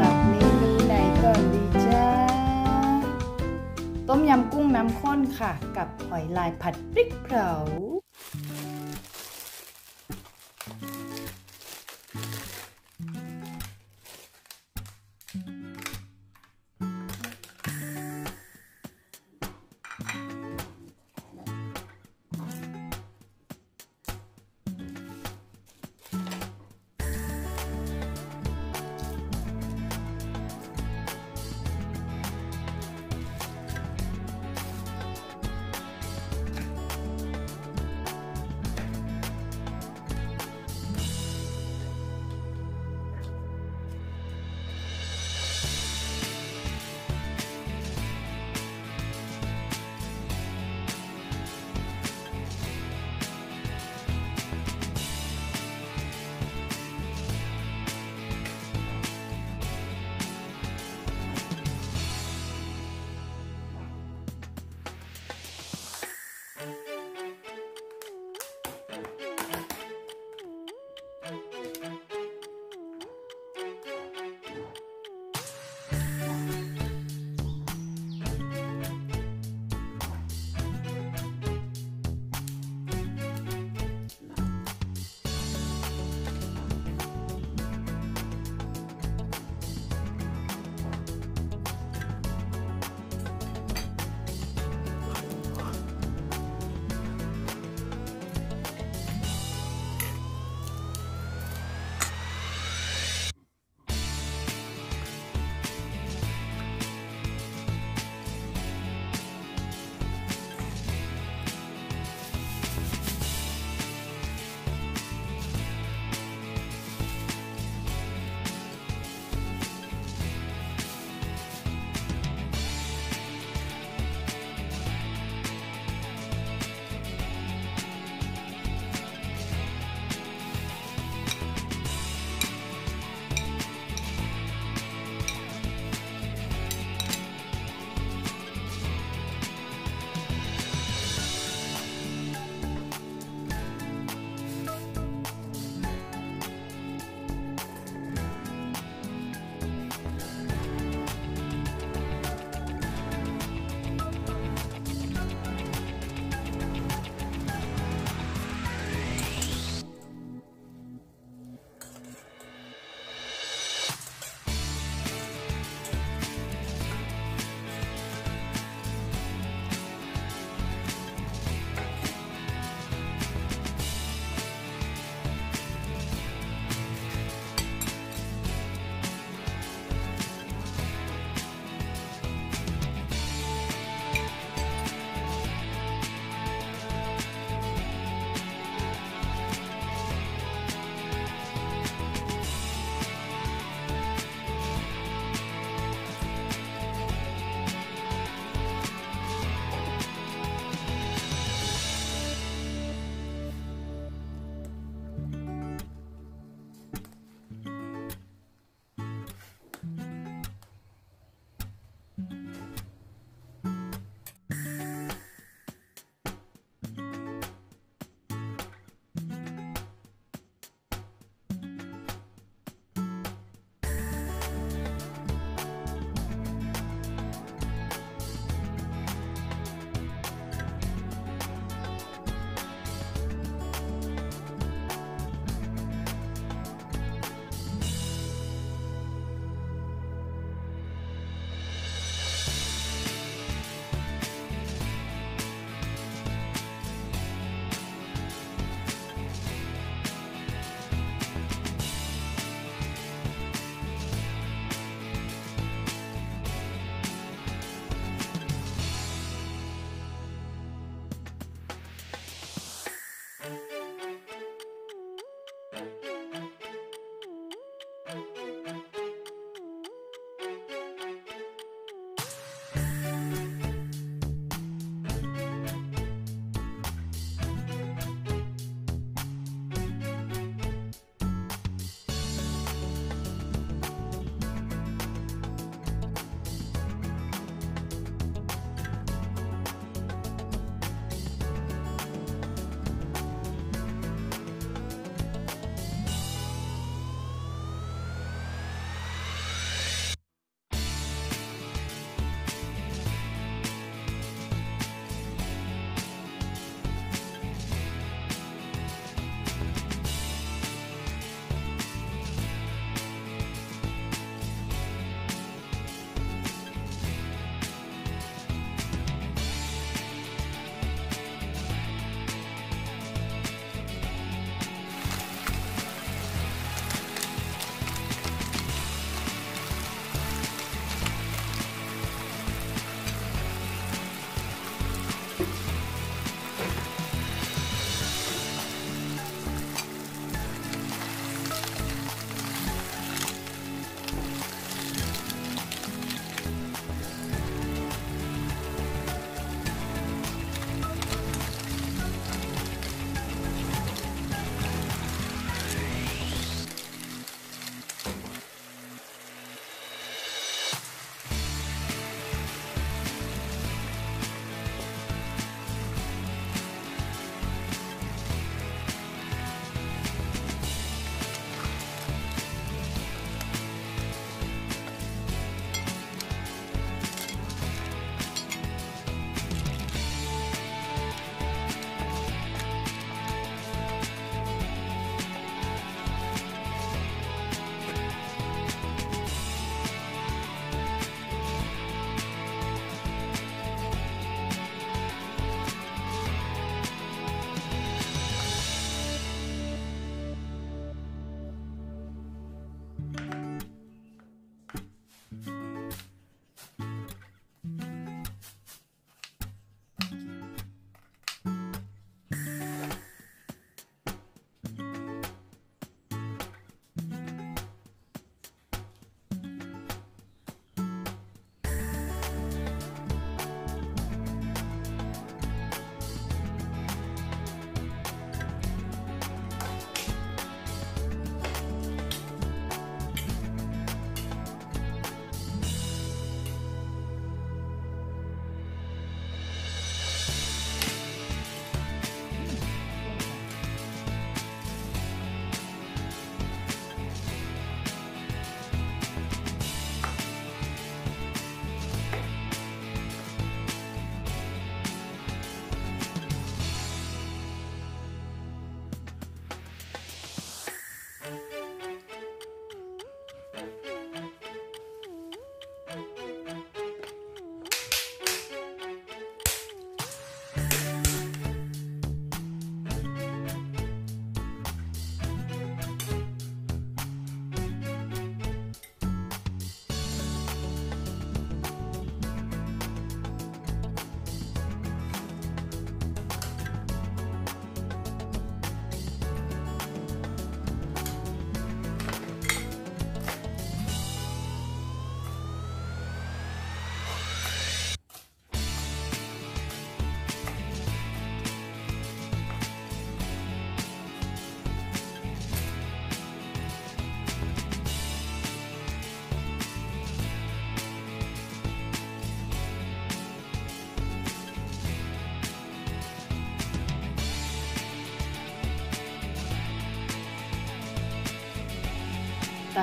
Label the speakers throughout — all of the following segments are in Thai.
Speaker 1: ตักเมนูไหนก่อนดีจ้า ต้มยำกุ้งน้ำข้นค่ะ กับหอยลายผัดพริกเผา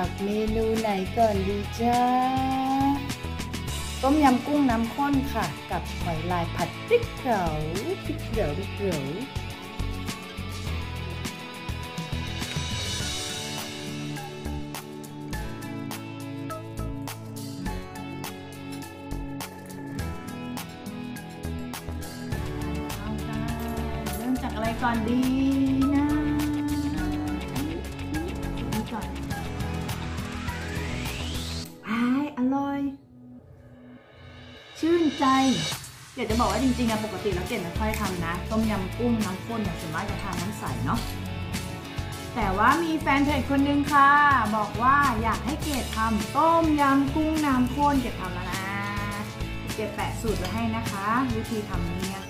Speaker 1: ตักเมนูไหนก่อนดีจ้า ต้มยำกุ้งน้ำข้นค่ะ กับหอยลายผัดพริกเผาพริกเผาพริกเผาเอาค่ะเริ่มจากอะไรก่อนดี นใจอยากจะบอกว่าจริงๆอะปกติแล้วเกดไม่ค่อยทำนะ ต้มยำกุ้งน้ำข้นเนี่ยส่วนมากจะทานน้ำใสเนาะแต่ว่ามีแฟนเพจคนนึงค่ะ บอกว่าอยากให้เกดทำต้มยำกุ้งน้ำข้นเกดทำแล้วนะ เกดแปะสูตรไว้ให้นะคะ วิธีทำเนี่ย